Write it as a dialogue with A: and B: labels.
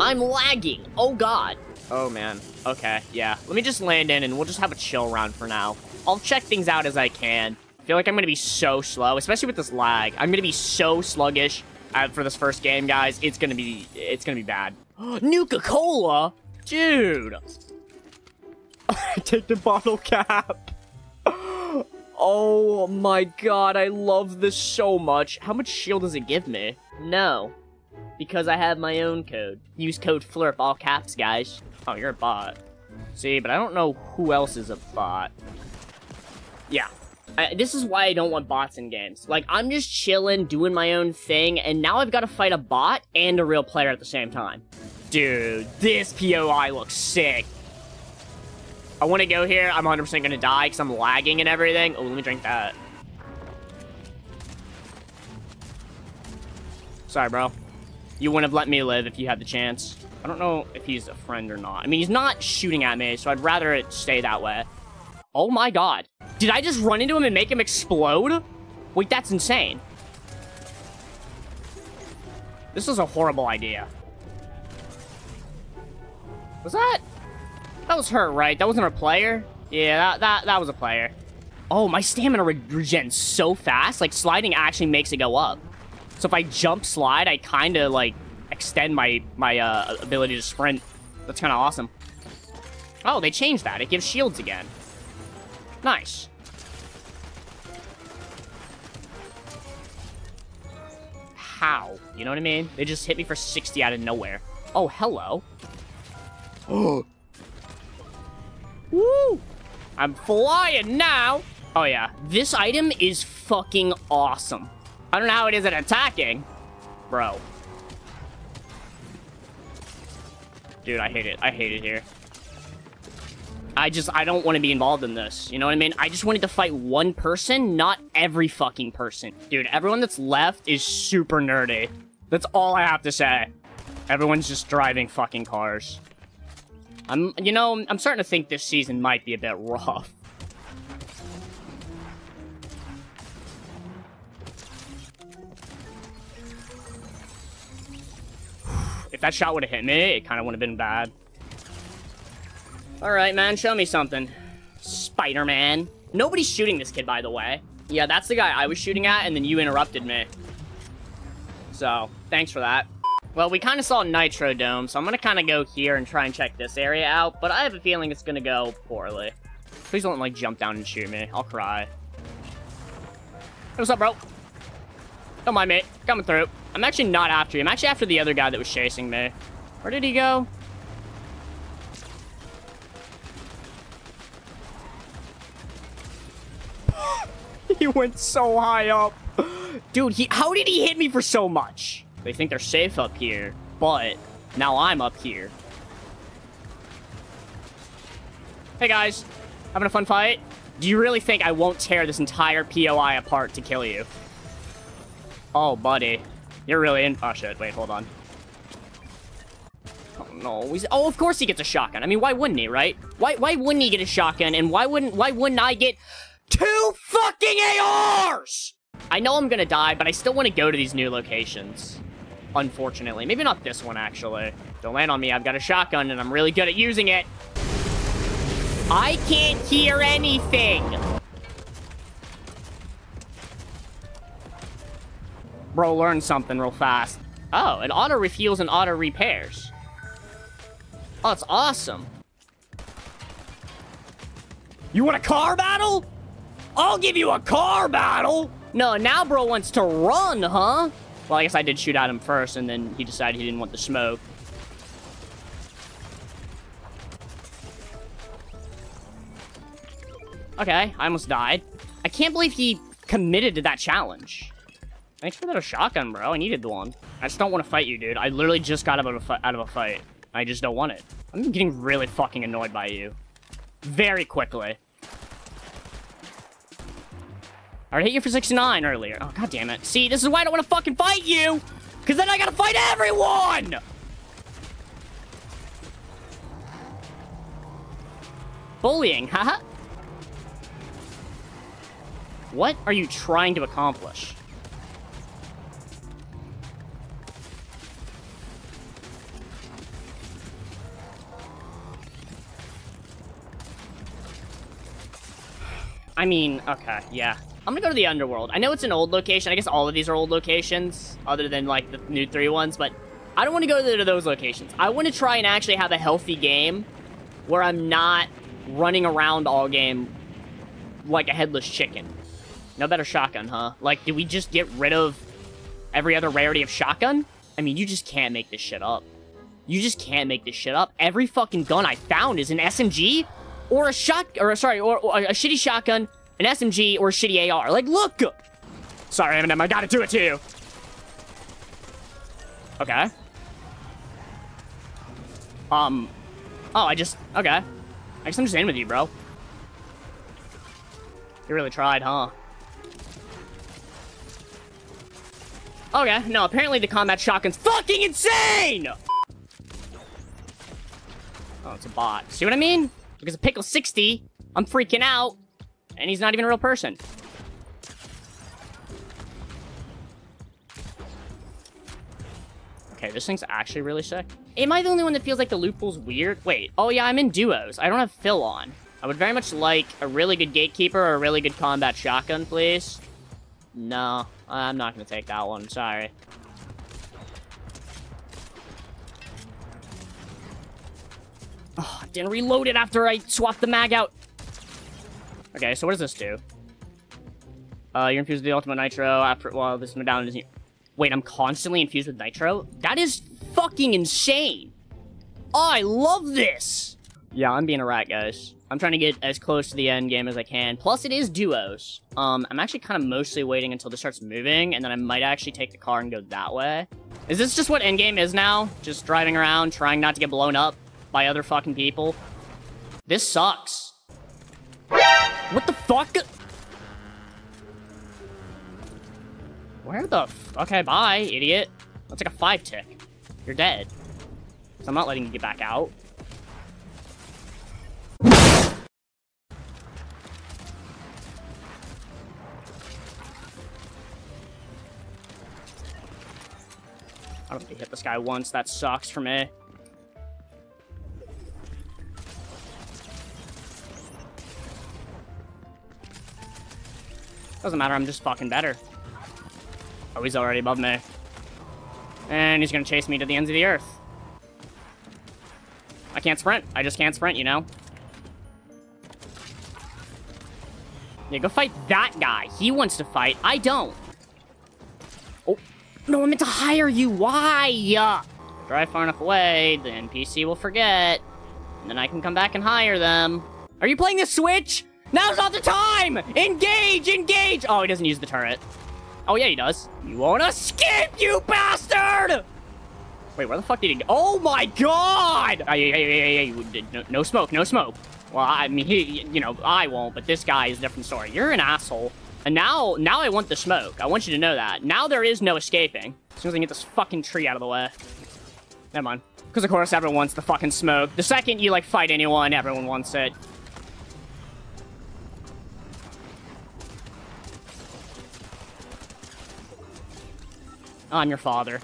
A: I'm lagging. Oh, God. Oh, man. Okay, yeah. Let me just land in, and we'll just have a chill round for now. I'll check things out as I can. I feel like I'm going to be so slow, especially with this lag. I'm going to be so sluggish uh, for this first game, guys. It's going to be, it's going to be bad. Nuka-Cola? Dude. Take the bottle cap. Oh my god, I love this so much. How much shield does it give me? No. Because I have my own code. Use code FLURP, all caps, guys. Oh, you're a bot. See, but I don't know who else is a bot. Yeah. I, this is why I don't want bots in games. Like, I'm just chilling, doing my own thing, and now I've got to fight a bot and a real player at the same time. Dude, this POI looks sick. I want to go here. I'm 100% going to die because I'm lagging and everything. Oh, let me drink that. Sorry, bro. You wouldn't have let me live if you had the chance. I don't know if he's a friend or not. I mean, he's not shooting at me, so I'd rather it stay that way. Oh my god. Did I just run into him and make him explode? Wait, that's insane. This is a horrible idea. Was that... That was her, right? That wasn't her player? Yeah, that, that, that was a player. Oh, my stamina re regens so fast. Like, sliding actually makes it go up. So if I jump slide, I kind of, like, extend my, my uh, ability to sprint. That's kind of awesome. Oh, they changed that. It gives shields again. Nice. How? You know what I mean? They just hit me for 60 out of nowhere. Oh, hello. Oh. Woo! I'm flying now! Oh yeah, this item is fucking awesome. I don't know how it is at attacking. Bro. Dude, I hate it. I hate it here. I just, I don't want to be involved in this. You know what I mean? I just wanted to fight one person, not every fucking person. Dude, everyone that's left is super nerdy. That's all I have to say. Everyone's just driving fucking cars. I'm, you know, I'm starting to think this season might be a bit rough. If that shot would have hit me, it kind of would have been bad. Alright, man, show me something. Spider-Man. Nobody's shooting this kid, by the way. Yeah, that's the guy I was shooting at, and then you interrupted me. So, thanks for that. Well, we kind of saw Nitrodrome, so I'm going to kind of go here and try and check this area out, but I have a feeling it's going to go poorly. Please don't, like, jump down and shoot me. I'll cry. Hey, what's up, bro? Don't mind me. Coming through. I'm actually not after you. I'm actually after the other guy that was chasing me. Where did he go? he went so high up. Dude, he how did he hit me for so much? They think they're safe up here, but now I'm up here. Hey guys, having a fun fight? Do you really think I won't tear this entire POI apart to kill you? Oh, buddy. You're really in- Oh, shit. Wait, hold on. Oh, no. He's oh, of course he gets a shotgun. I mean, why wouldn't he, right? Why, why wouldn't he get a shotgun, and why wouldn't- why wouldn't I get two fucking ARs? I know I'm gonna die, but I still want to go to these new locations. Unfortunately. Maybe not this one, actually. Don't land on me. I've got a shotgun, and I'm really good at using it. I can't hear anything. Bro, learn something real fast. Oh, it auto refuels and auto repairs. Oh, it's awesome. You want a car battle? I'll give you a car battle. No, now bro wants to run, huh? Well, I guess I did shoot at him first, and then he decided he didn't want the smoke. Okay, I almost died. I can't believe he committed to that challenge. Thanks for that shotgun, bro. I needed the one. I just don't want to fight you, dude. I literally just got out of a, out of a fight. I just don't want it. I'm getting really fucking annoyed by you. Very quickly. I already hit you for 69 earlier. Oh, god damn it. See, this is why I don't want to fucking fight you! Because then I gotta fight everyone! Bullying, haha. what are you trying to accomplish? I mean, okay, yeah. I'm gonna go to the underworld. I know it's an old location. I guess all of these are old locations, other than like the new three ones, but I don't want to go to those locations. I want to try and actually have a healthy game where I'm not running around all game like a headless chicken. No better shotgun, huh? Like, did we just get rid of every other rarity of shotgun? I mean, you just can't make this shit up. You just can't make this shit up. Every fucking gun I found is an SMG or a shot, or sorry, or, or a shitty shotgun, an SMG, or a shitty AR. Like, look! Sorry, Eminem, I gotta do it to you. Okay. Um, oh, I just, okay. I guess I'm just in with you, bro. You really tried, huh? Okay, no, apparently the combat shotgun's fucking insane! Oh, it's a bot. See what I mean? Because of Pickle 60, I'm freaking out, and he's not even a real person. Okay, this thing's actually really sick. Am I the only one that feels like the loot pool's weird? Wait, oh yeah, I'm in duos. I don't have Phil on. I would very much like a really good Gatekeeper or a really good combat shotgun, please. No, I'm not going to take that one. Sorry. Didn't reload it after I swapped the mag out. Okay, so what does this do? Uh, you're infused with the ultimate nitro after, well, this medallion isn't... Wait, I'm constantly infused with nitro? That is fucking insane. I love this. Yeah, I'm being a rat, guys. I'm trying to get as close to the end game as I can. Plus, it is duos. Um, I'm actually kind of mostly waiting until this starts moving, and then I might actually take the car and go that way. Is this just what endgame is now? Just driving around, trying not to get blown up by other fucking people? This sucks. What the fuck? Where the Okay, bye, idiot. That's like a five tick. You're dead. So I'm not letting you get back out. I don't think hit this guy once. That sucks for me. Doesn't matter, I'm just fucking better. Oh, he's already above me. And he's gonna chase me to the ends of the earth. I can't sprint. I just can't sprint, you know? Yeah, go fight that guy. He wants to fight. I don't. Oh, no, I meant to hire you. Why? Drive far enough away, the NPC will forget. And then I can come back and hire them. Are you playing the Switch? Now's not the time! Engage! Engage! Oh, he doesn't use the turret. Oh, yeah, he does. You won't escape, you bastard! Wait, where the fuck did he go? Oh, my God! Hey, hey, hey, no, no smoke, no smoke. Well, I mean, he, you know, I won't, but this guy is a different story. You're an asshole. And now, now I want the smoke. I want you to know that. Now there is no escaping. As soon as I get this fucking tree out of the way. Never mind. Because, of course, everyone wants the fucking smoke. The second you, like, fight anyone, everyone wants it. I'm your father.